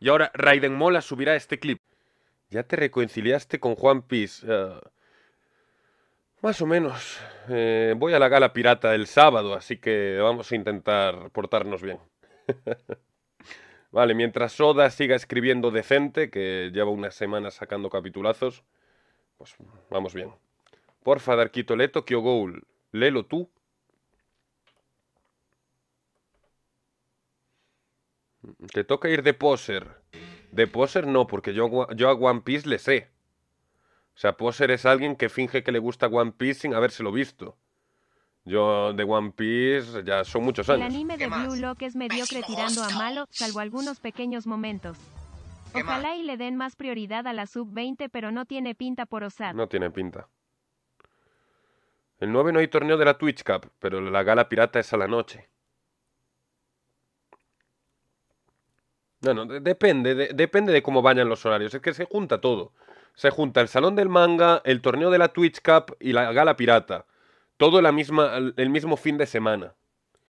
Y ahora Raiden Mola subirá este clip. ¿Ya te reconciliaste con Juan Piece? Eh, más o menos. Eh, voy a la gala pirata el sábado, así que vamos a intentar portarnos bien. vale, mientras Soda siga escribiendo decente, que lleva unas semanas sacando capitulazos, pues vamos bien. Porfa, Darquito Leto, Goul, léelo tú. Te toca ir de poser. De poser no, porque yo, yo a One Piece le sé. O sea, poser es alguien que finge que le gusta One Piece sin habérselo visto. Yo de One Piece ya son muchos años. El anime de Blue Lock es mediocre tirando a malo, salvo algunos pequeños momentos. Ojalá y le den más prioridad a la sub-20, pero no tiene pinta por osar. No tiene pinta. El 9 no hay torneo de la Twitch Cup, pero la gala pirata es a la noche. Bueno, depende, depende de cómo vayan los horarios. Es que se junta todo. Se junta el salón del manga, el torneo de la Twitch Cup y la gala pirata. Todo la misma, el mismo fin de semana.